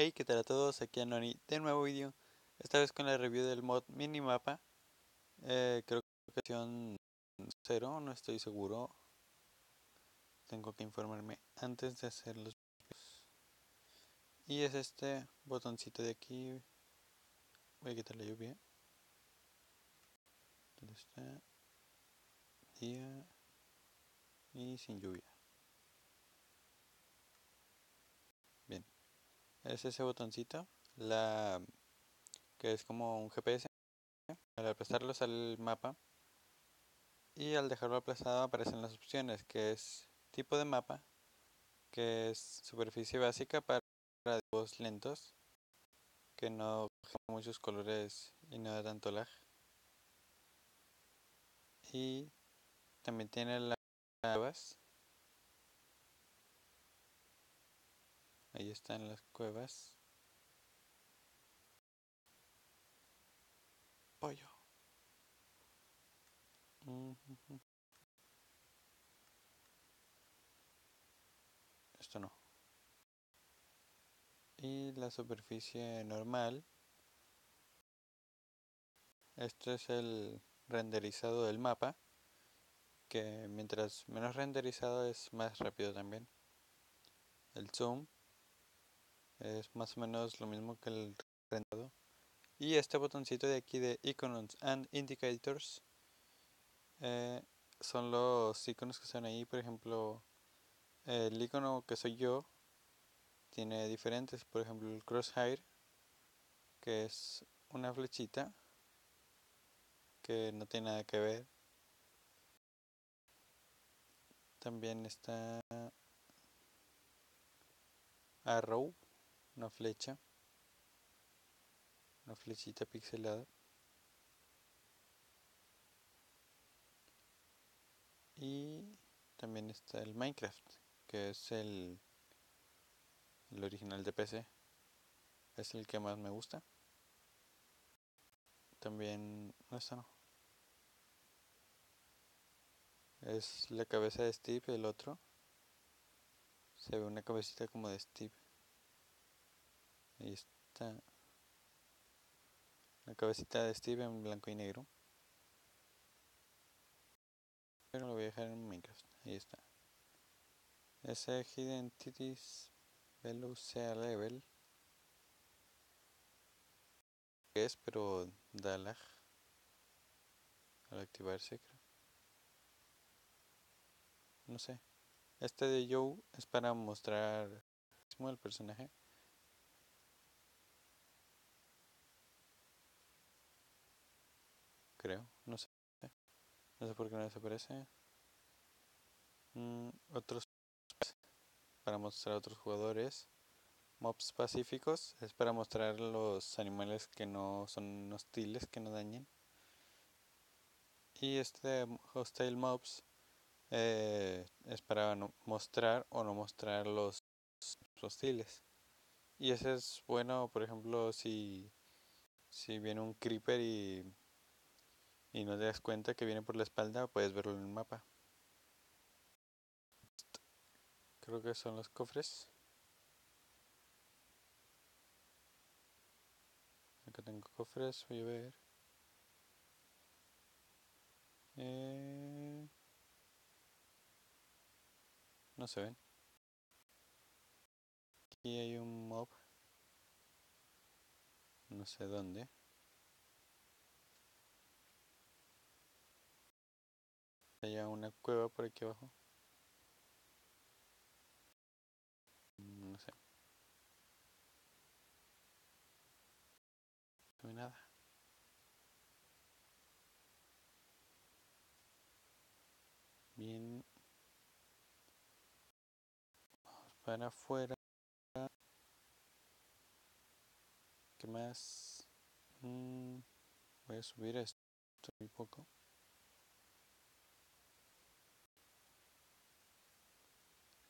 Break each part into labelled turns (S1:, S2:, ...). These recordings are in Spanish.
S1: Hey, ¿qué tal a todos? Aquí Anoni de nuevo vídeo. Esta vez con la review del mod minimapa. Eh, creo que versión 0, no estoy seguro. Tengo que informarme antes de hacer los videos. Y es este botoncito de aquí. Voy a quitar la lluvia. ¿Dónde está? Día y sin lluvia. Es ese botoncito, la que es como un GPS. Al aplastarlo sale el mapa y al dejarlo aplastado aparecen las opciones, que es tipo de mapa, que es superficie básica para dibujos lentos, que no muchos colores y no da tanto lag. Y también tiene las cuevas Ahí están las cuevas. Pollo. Esto no. Y la superficie normal. Este es el renderizado del mapa. Que mientras menos renderizado es más rápido también. El zoom es más o menos lo mismo que el rendado. Y este botoncito de aquí de Icons and Indicators eh, son los iconos que están ahí. Por ejemplo el icono que soy yo tiene diferentes. Por ejemplo el crosshair que es una flechita que no tiene nada que ver. También está arrow una flecha, una flechita pixelada. Y también está el Minecraft, que es el, el original de PC. Es el que más me gusta. También, no, está no. Es la cabeza de Steve, el otro. Se ve una cabecita como de Steve. Ahí está. La cabecita de Steve en blanco y negro. Pero lo voy a dejar en Minecraft. Ahí está. Ese Identities Below sea level. es, pero da al activarse, creo. No sé. Este de Joe es para mostrar el personaje. Creo, no sé. No sé por qué no desaparece. Mm, otros para mostrar a otros jugadores. Mobs pacíficos es para mostrar los animales que no son hostiles, que no dañen. Y este hostile mobs eh, es para mostrar o no mostrar los hostiles. Y ese es bueno, por ejemplo, si, si viene un creeper y y no te das cuenta que viene por la espalda, puedes verlo en el mapa. Creo que son los cofres. Acá tengo cofres, voy a ver. Eh, no se ven. Aquí hay un mob. No sé dónde. Hay una cueva por aquí abajo. Mm, no sé. No hay nada. Bien. Vamos para afuera. ¿Qué más? Mm, voy a subir esto un poco.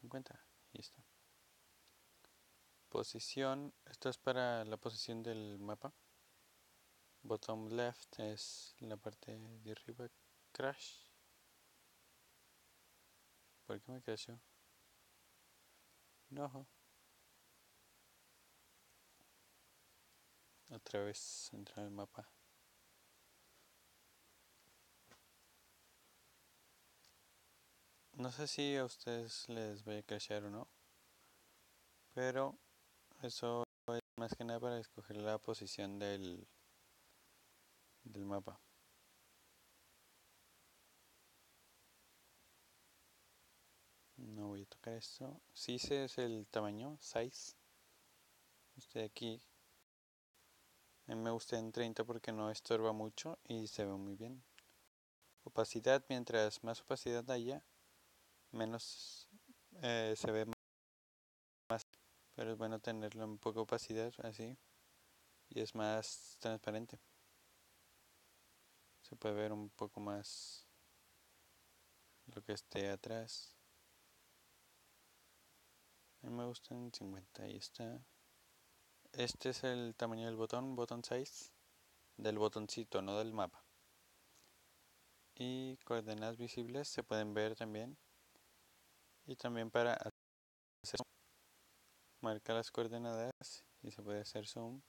S1: Cuenta. Ahí está. Posición. Esto es para la posición del mapa. Bottom left es la parte de arriba. Crash. ¿Por qué me creció? No. otra vez entrar al mapa. No sé si a ustedes les voy a crashear o no, pero eso es más que nada para escoger la posición del, del mapa. No voy a tocar esto. Si ese es el tamaño, size. Este aquí. A mí me gusta en 30 porque no estorba mucho y se ve muy bien. Opacidad, mientras más opacidad haya, menos eh, se ve más. Pero es bueno tenerlo en poca opacidad, así. Y es más transparente. Se puede ver un poco más lo que esté atrás. A mí me gusta en 50, ahí está. Este es el tamaño del botón, botón size, del botoncito, no del mapa. Y coordenadas visibles se pueden ver también. Y también para hacer marca las coordenadas y se puede hacer zoom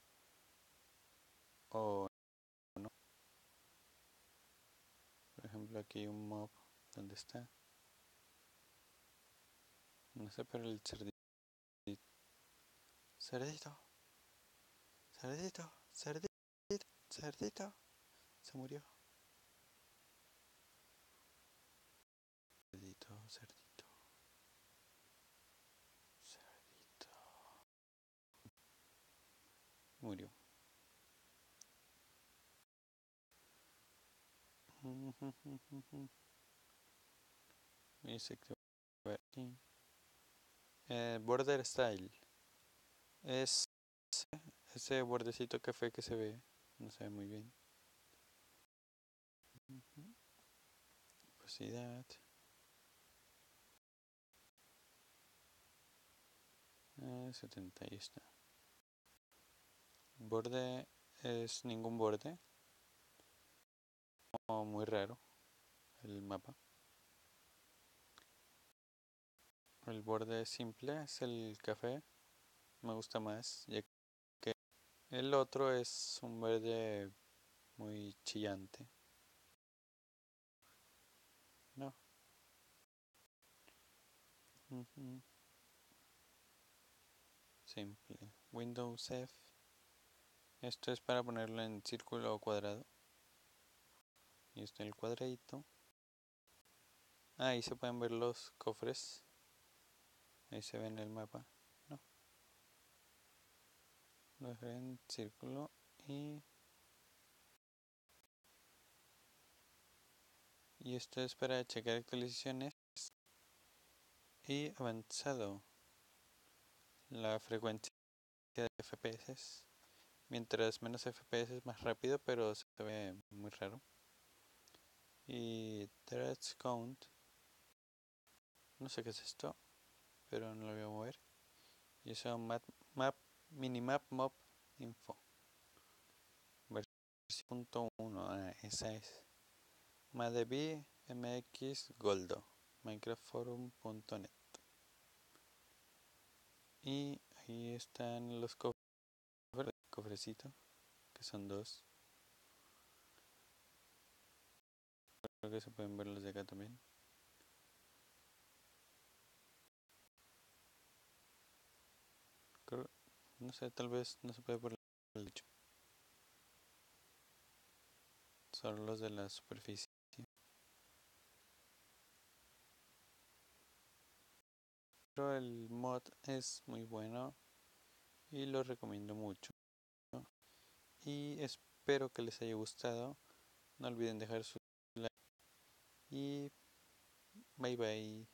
S1: o no. Por ejemplo aquí un mob, ¿dónde está? No sé, pero el cerdito. Cerdito. Cerdito, cerdito, cerdito. Se murió. Cerdito. Cerdito. Murió. Eh, border style es ese bordecito café que se ve, no se ve muy bien. Opacidad. Eh, 70 y está. Borde es ningún borde. muy raro el mapa. El borde simple es el café. Me gusta más, ya el otro es un verde muy chillante. No. Simple. Windows F. Esto es para ponerlo en círculo o cuadrado. Y esto el cuadradito. Ahí se pueden ver los cofres. Ahí se ve en el mapa. Lo dejaré en círculo y y esto es para checar actualizaciones y avanzado la frecuencia de FPS mientras menos FPS más rápido pero se ve muy raro. Y threads count. No sé qué es esto pero no lo voy a mover. Y eso map, map minimap mob info. Versión 1 ah, esa es. Madebi mx goldo. Minecraftforum.net y ahí están los cofres cofrecito que son dos creo que se pueden ver los de acá también No sé, tal vez no se puede por el hecho. Solo los de la superficie. Pero el mod es muy bueno y lo recomiendo mucho. Y espero que les haya gustado. No olviden dejar su like y bye bye.